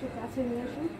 to fascination.